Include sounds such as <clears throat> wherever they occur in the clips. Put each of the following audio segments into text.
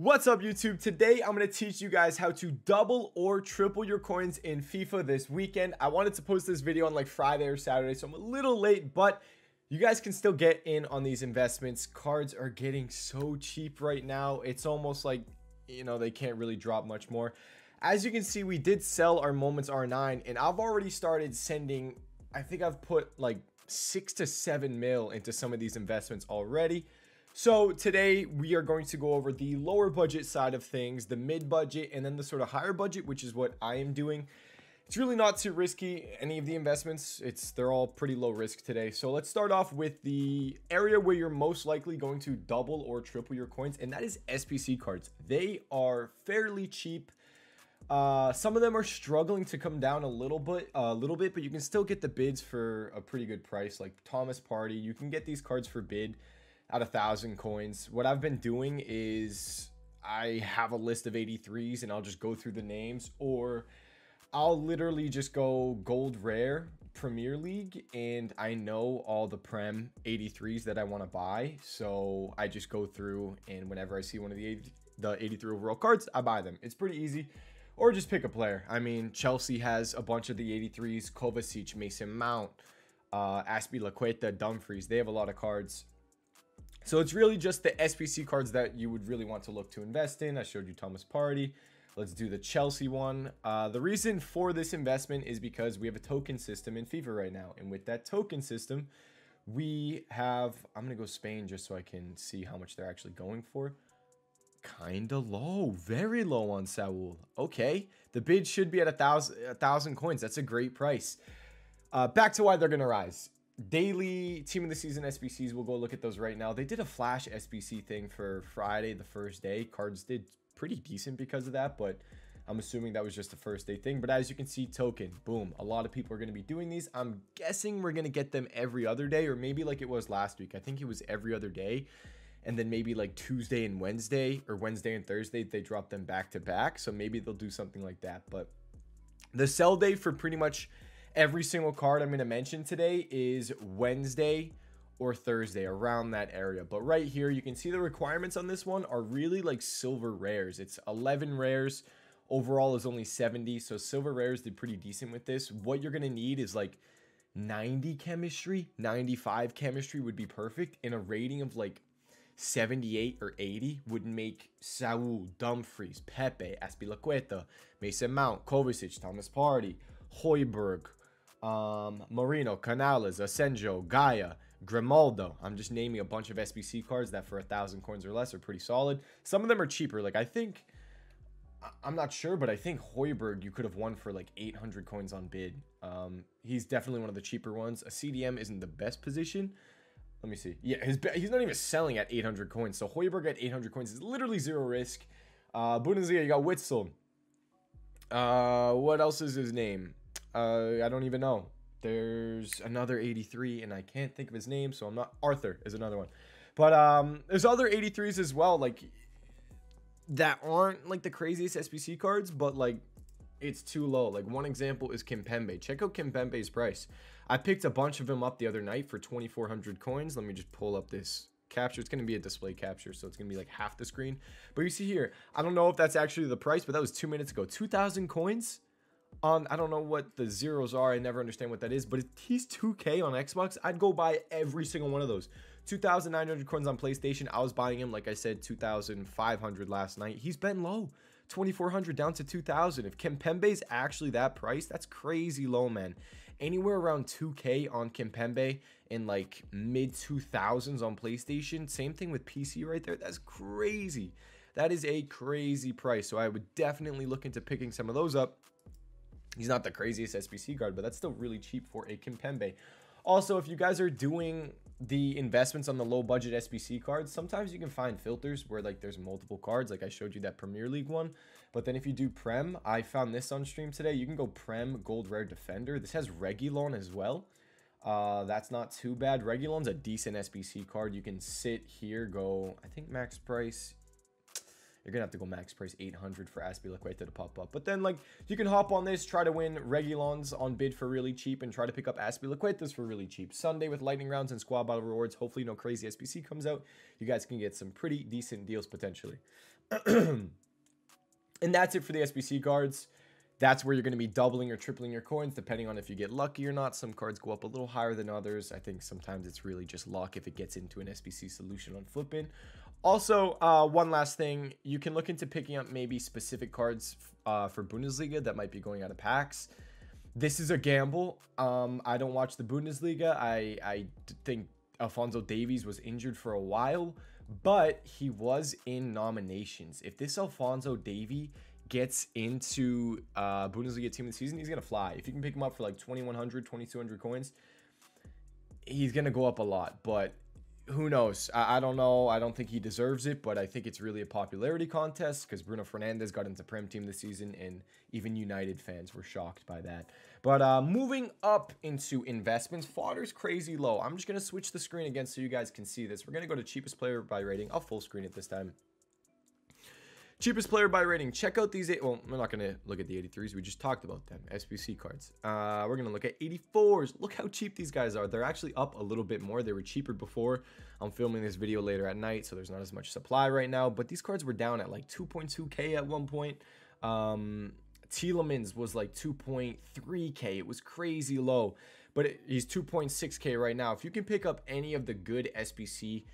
What's up YouTube? Today I'm going to teach you guys how to double or triple your coins in FIFA this weekend. I wanted to post this video on like Friday or Saturday, so I'm a little late, but you guys can still get in on these investments. Cards are getting so cheap right now. It's almost like, you know, they can't really drop much more. As you can see, we did sell our Moments R9 and I've already started sending, I think I've put like six to seven mil into some of these investments already. So today we are going to go over the lower budget side of things, the mid budget, and then the sort of higher budget, which is what I am doing. It's really not too risky, any of the investments. It's They're all pretty low risk today. So let's start off with the area where you're most likely going to double or triple your coins, and that is SBC cards. They are fairly cheap. Uh, some of them are struggling to come down a little bit, a uh, little bit, but you can still get the bids for a pretty good price. Like Thomas Partey, you can get these cards for bid at a thousand coins. What I've been doing is I have a list of 83s and I'll just go through the names or I'll literally just go gold rare Premier League and I know all the Prem 83s that I want to buy. So I just go through and whenever I see one of the 80, the 83 overall cards, I buy them. It's pretty easy. Or just pick a player. I mean, Chelsea has a bunch of the 83s, Kovacic, Mason Mount, uh, Azpilicueta, Dumfries. They have a lot of cards. So it's really just the SPC cards that you would really want to look to invest in. I showed you Thomas Partey. Let's do the Chelsea one. Uh, the reason for this investment is because we have a token system in FIFA right now. And with that token system, we have... I'm going to go Spain just so I can see how much they're actually going for. Kind of low. Very low on Saul. Okay. The bid should be at a thousand, a thousand coins. That's a great price. Uh, back to why they're going to rise daily team of the season SBCs. We'll go look at those right now. They did a flash SBC thing for Friday, the first day. Cards did pretty decent because of that, but I'm assuming that was just a first day thing. But as you can see, token, boom. A lot of people are going to be doing these. I'm guessing we're going to get them every other day, or maybe like it was last week. I think it was every other day. And then maybe like Tuesday and Wednesday, or Wednesday and Thursday, they drop them back to back. So maybe they'll do something like that. But the sell day for pretty much every single card I'm going to mention today is Wednesday or Thursday around that area. But right here, you can see the requirements on this one are really like silver rares. It's 11 rares. Overall is only 70. So silver rares did pretty decent with this. What you're going to need is like 90 chemistry, 95 chemistry would be perfect. And a rating of like 78 or 80 would make Saul, Dumfries, Pepe, Azpilicueta, Mason Mount, Kovacic, Thomas Partey, Højbjerg, um, Marino, Canales, Asenjo, Gayà, Grimaldo. I'm just naming a bunch of SBC cards that for a thousand coins or less are pretty solid. Some of them are cheaper. Like I think, I'm not sure, but I think Højbjerg you could have won for like 800 coins on bid. Um, he's definitely one of the cheaper ones. A CDM isn't the best position. Let me see. Yeah, his he's not even selling at 800 coins. So Højbjerg at 800 coins is literally zero risk. Uh, Bundesliga, you got Witsel. Uh, what else is his name? Uh, I don't even know. There's another 83, and I can't think of his name, so I'm not. Arthur is another one. But um, there's other 83s as well, like that aren't like the craziest SBC cards, but like it's too low. Like one example is Kimpembe. Check out Kimpembe's price. I picked a bunch of them up the other night for 2,400 coins. Let me just pull up this capture. It's going to be a display capture, so it's going to be like half the screen. But you see here, I don't know if that's actually the price, but that was two minutes ago. 2,000 coins on I don't know what the zeros are. I never understand what that is, but if he's 2K on Xbox, I'd go buy every single one of those. 2,900 coins on PlayStation. I was buying him, like I said, 2,500 last night. He's been low. 2,400 down to 2,000. If Kimpembe's actually that price, that's crazy low, man. Anywhere around 2K on Kimpembe in like mid 2000s on PlayStation. Same thing with PC right there. That's crazy. That is a crazy price. So I would definitely look into picking some of those up. He's not the craziest SBC guard, but that's still really cheap for a Kimpembe. Also, if you guys are doing the investments on the low budget SBC cards, sometimes you can find filters where like there's multiple cards. Like I showed you that Premier League one. But then if you do Prem, I found this on stream today. You can go Prem Gold Rare Defender. This has Reguilon as well. Uh, that's not too bad. Reguilon's a decent SBC card. You can sit here, go, I think max price you're gonna have to go max price 800 for Azpilicueta to pop up. But then, like, you can hop on this, try to win Reguilons on bid for really cheap, and try to pick up Azpilicuetas for really cheap. Sunday with lightning rounds and squad battle rewards. Hopefully, no crazy SBC comes out. You guys can get some pretty decent deals potentially. <clears throat> and that's it for the SBC cards. That's where you're going to be doubling or tripling your coins depending on if you get lucky or not. Some cards go up a little higher than others. I think sometimes it's really just luck if it gets into an SBC solution on flipping. Also, uh, one last thing, you can look into picking up maybe specific cards uh, for Bundesliga that might be going out of packs. This is a gamble. Um, I don't watch the Bundesliga. I, I think Alphonso Davies was injured for a while, but he was in nominations. If this Alphonso Davies gets into uh, Bundesliga team of the season, he's going to fly. If you can pick him up for like 2,100, 2,200 coins, he's going to go up a lot. But who knows? I, I, don't know. I don't think he deserves it, but I think it's really a popularity contest because Bruno Fernandes got into Prem team this season, and even United fans were shocked by that. But uh, moving up into investments, fodder's crazy low. I'm just going to switch the screen again so you guys can see this. We're going to go to cheapest player by rating. I'll full screen it this time. Cheapest player by rating. Check out these eight. Well, we're not going to look at the 83s. We just talked about them. SBC cards. Uh, we're going to look at 84s. Look how cheap these guys are. They're actually up a little bit more. They were cheaper before. I'm filming this video later at night, so there's not as much supply right now. But these cards were down at like 2.2k at one point. Um, Tielemans was like 2.3k. It was crazy low. But it, he's 2.6k right now. If you can pick up any of the good SBC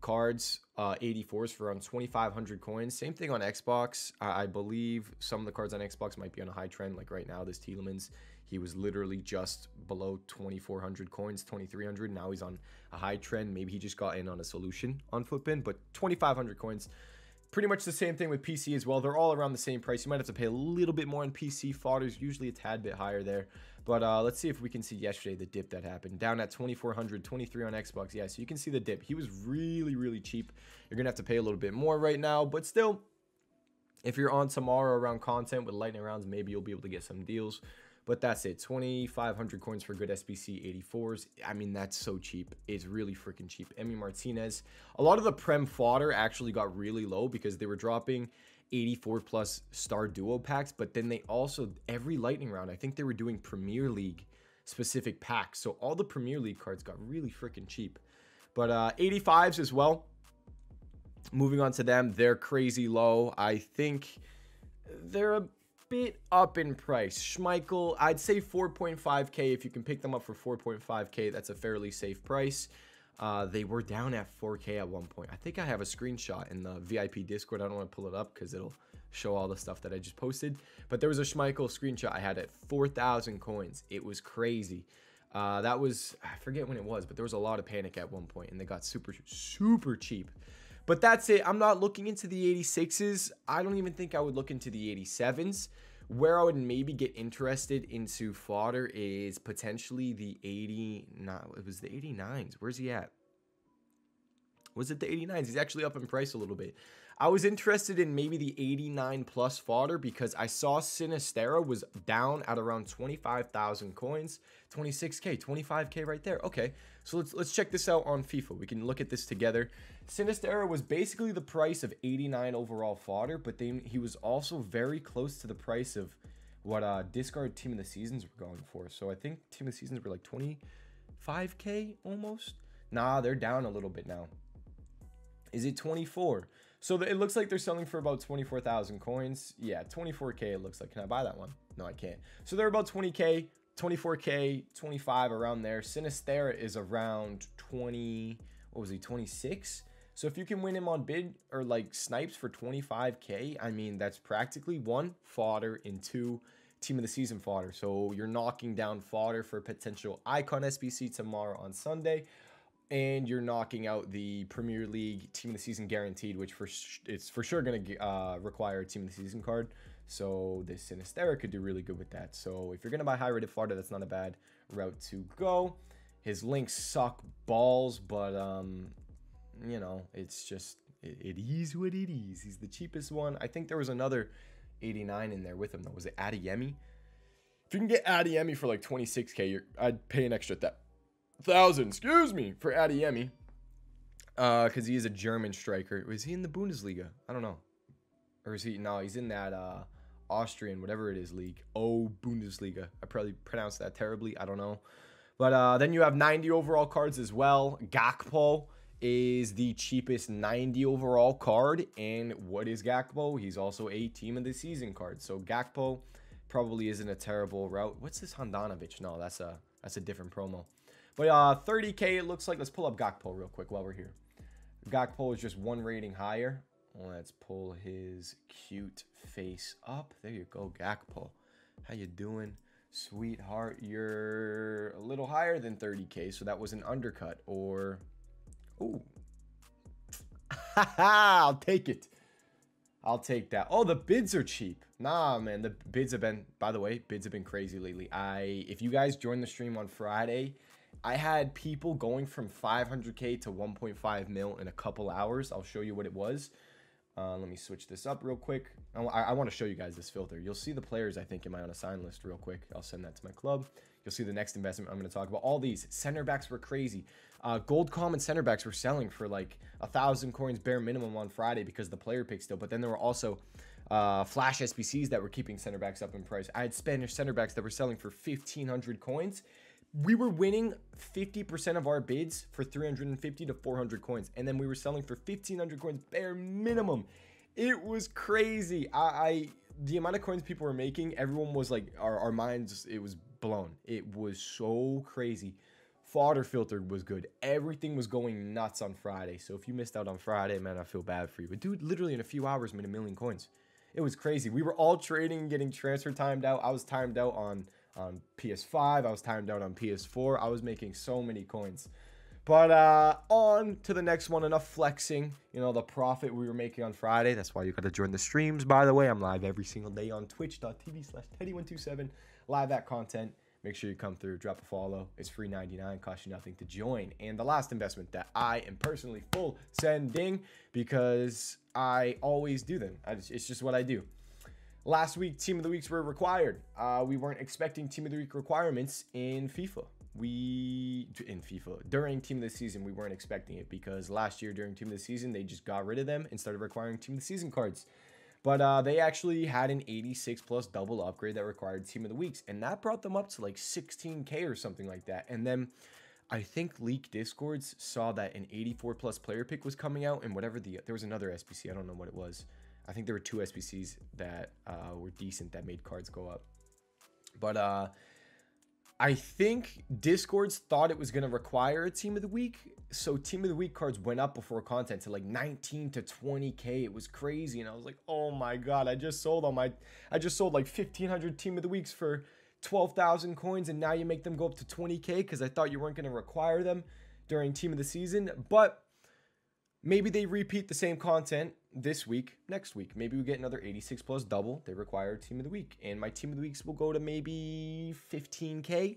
cards, uh, 84s for around 2,500 coins. Same thing on Xbox. I, I believe some of the cards on Xbox might be on a high trend. Like right now, this Tielemans, he was literally just below 2,400 coins, 2,300. Now he's on a high trend. Maybe he just got in on a solution on Futbin, but 2,500 coins. Pretty much the same thing with PC as well. They're all around the same price. You might have to pay a little bit more on PC. Fodder's usually a tad bit higher there. But uh, let's see if we can see yesterday the dip that happened. Down at 2400 23 on Xbox. Yeah, so you can see the dip. He was really, really cheap. You're going to have to pay a little bit more right now. But still, if you're on tomorrow around content with lightning rounds, maybe you'll be able to get some deals. But that's it. 2,500 coins for good SBC 84s. I mean, that's so cheap. It's really freaking cheap. Emi Martinez. A lot of the Prem fodder actually got really low because they were dropping 84 plus star duo packs, but then they also, every lightning round, I think they were doing Premier League specific packs. So all the Premier League cards got really freaking cheap. But uh, 85s as well. Moving on to them, they're crazy low. I think they're bit up in price. Schmeichel, I'd say 4.5k. If you can pick them up for 4.5k, that's a fairly safe price. Uh, they were down at 4K at one point. I think I have a screenshot in the VIP Discord. I don't want to pull it up because it'll show all the stuff that I just posted. But there was a Schmeichel screenshot I had at 4,000 coins. It was crazy. Uh, that was, I forget when it was, but there was a lot of panic at one point and they got super, super cheap. But that's it. I'm not looking into the 86s. I don't even think I would look into the 87s. Where I would maybe get interested into fodder is potentially the 80. Not it was the 89s. Where's he at? Was it the 89s? He's actually up in price a little bit. I was interested in maybe the 89 plus fodder because I saw Sinisterra was down at around 25,000 coins, 26k, 25k right there. Okay, so let's let's check this out on FIFA. We can look at this together. Sinisterra was basically the price of 89 overall fodder, but then he was also very close to the price of what uh discard team of the seasons were going for. So I think team of the seasons were like 25k almost. Nah, they're down a little bit now. Is it 24? So it looks like they're selling for about 24,000 coins. Yeah, 24K it looks like. Can I buy that one? No, I can't. So they're about 20K, 24K, 25 around there. Sinisterra is around 20, what was he, 26? So if you can win him on bid or like snipes for 25K, I mean, that's practically one, fodder, and two, team of the season fodder. So you're knocking down fodder for potential icon SBC tomorrow on Sunday and you're knocking out the Premier League Team of the Season guaranteed, which for it's for sure going to uh, require a Team of the Season card. So this Sinisterra could do really good with that. So if you're going to buy high rated fodder, that's not a bad route to go. His links suck balls, but um, you know, it's just it, it is what it is. He's the cheapest one. I think there was another 89 in there with him though. Was it Adeyemi? If you can get Adeyemi for like 26k, I'd pay an extra that thousand, excuse me, for Adeyemi. Uh, because he is a German striker. Was he in the Bundesliga? I don't know. Or is he? No, he's in that uh Austrian, whatever it is, league. Oh, Bundesliga. I probably pronounced that terribly. I don't know. But uh, then you have 90 overall cards as well. Gakpo is the cheapest 90 overall card. And what is Gakpo? He's also a team of the season card. So Gakpo probably isn't a terrible route. What's this Handanovic? No, that's a that's a different promo. But uh 30k it looks like. Let's pull up Gakpo real quick while we're here. Gakpo is just one rating higher. Let's pull his cute face up. There you go, Gakpo. How you doing? Sweetheart, you're a little higher than 30k, so that was an undercut. Or, ooh. <laughs> I'll take it. I'll take that. Oh, the bids are cheap. Nah, man, the bids have been, by the way, bids have been crazy lately. I, if you guys joined the stream on Friday, I had people going from 500k to 1.5 mil in a couple hours. I'll show you what it was. Uh, let me switch this up real quick. I, I want to show you guys this filter. You'll see the players, I think, in my unassigned list real quick. I'll send that to my club. You'll see the next investment I'm going to talk about. All these center backs were crazy. Uh, gold common center backs were selling for like a thousand coins bare minimum on Friday because the player pick still. But then there were also uh, flash SBCs that were keeping center backs up in price. I had Spanish center backs that were selling for 1500 coins we were winning 50% of our bids for 350 to 400 coins. And then we were selling for 1500 coins bare minimum. It was crazy. I, I the amount of coins people were making, everyone was like, our, our minds, it was blown. It was so crazy. Fodder filter was good. Everything was going nuts on Friday. So if you missed out on Friday, man, I feel bad for you. But dude, literally in a few hours made a million coins. It was crazy. We were all trading, and getting transfer timed out. I was timed out on on PS5. I was timed out on PS4. I was making so many coins. But uh, on to the next one. Enough flexing. You know, the profit we were making on Friday. That's why you got to join the streams, by the way. I'm live every single day on twitch.tv slash Teddy127. Live that content. Make sure you come through, drop a follow. It's free 99, costs you nothing to join. And the last investment that I am personally full sending because I always do them. Just, it's just what I do. Last week, Team of the Weeks were required. Uh, we weren't expecting Team of the Week requirements in FIFA. We, in FIFA, during Team of the Season, we weren't expecting it because last year during Team of the Season, they just got rid of them and started requiring Team of the Season cards. But uh, they actually had an 86 plus double upgrade that required Team of the Weeks, and that brought them up to like 16k or something like that. And then I think Leak Discords saw that an 84 plus player pick was coming out, and whatever the there was another SBC, I don't know what it was. I think there were two SBCs that uh, were decent that made cards go up. But uh, I think Discords thought it was going to require a Team of the Week. So Team of the Week cards went up before content to like 19 to 20K. It was crazy. And I was like, oh my God, I just sold on my, I just sold like 1500 Team of the Weeks for 12,000 coins. And now you make them go up to 20K because I thought you weren't going to require them during Team of the Season. But maybe they repeat the same content this week, next week. Maybe we get another 86 plus double. They require team of the week. And my team of the weeks will go to maybe 15K,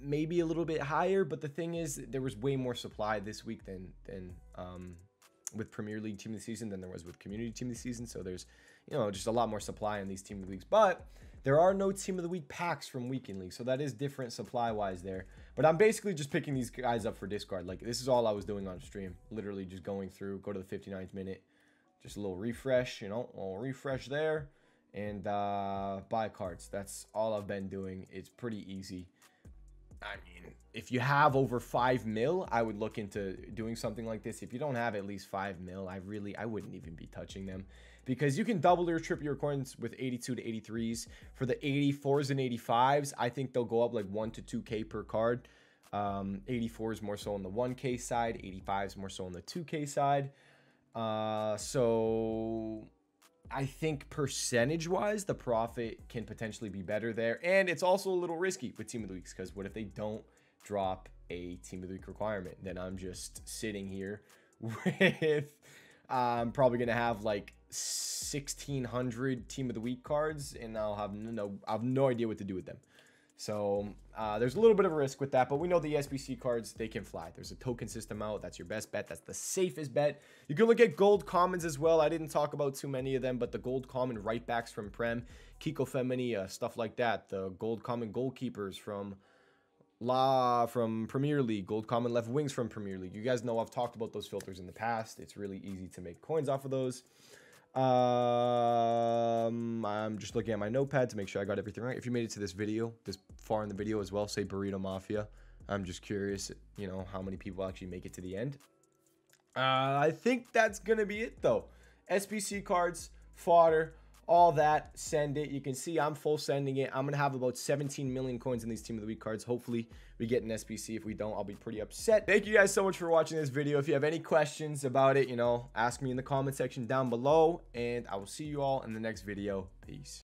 maybe a little bit higher. But the thing is, there was way more supply this week than, than um, with Premier League team of the season than there was with community team of the season. So there's, you know, just a lot more supply in these team of the weeks. But there are no team of the week packs from weekend league. So that is different supply wise there. But I'm basically just picking these guys up for discard. Like this is all I was doing on stream. Literally just going through, go to the 59th minute, just a little refresh, you know, a little refresh there, and uh, buy cards. That's all I've been doing. It's pretty easy. I mean, if you have over five mil, I would look into doing something like this. If you don't have at least five mil, I really, I wouldn't even be touching them because you can double or triple your coins with 82 to 83s. For the 84s and 85s, I think they'll go up like 1 to 2k per card. Um, 84 is more so on the 1k side, 85 is more so on the 2k side. Uh, so I think percentage wise, the profit can potentially be better there. And it's also a little risky with Team of the Weeks because what if they don't drop a Team of the Week requirement? Then I'm just sitting here <laughs> with, I'm probably going to have like 1600 team of the week cards and I'll have no I have no idea what to do with them. So uh, there's a little bit of a risk with that, but we know the SBC cards, they can fly. There's a token system out. That's your best bet. That's the safest bet. You can look at gold commons as well. I didn't talk about too many of them, but the gold common right backs from Prem, Kiko Femenía, uh, stuff like that. The gold common goalkeepers from La from Premier League, gold common left wings from Premier League. You guys know I've talked about those filters in the past. It's really easy to make coins off of those. Um, I'm just looking at my notepad to make sure I got everything right. If you made it to this video, this far in the video as well, say Burrito Mafia. I'm just curious, you know, how many people actually make it to the end. Uh, I think that's going to be it, though. SBC cards, fodder, all that, send it. You can see I'm full sending it. I'm going to have about 17 million coins in these Team of the Week cards. Hopefully, we get an SBC. If we don't, I'll be pretty upset. Thank you guys so much for watching this video. If you have any questions about it, you know, ask me in the comment section down below. And I will see you all in the next video. Peace.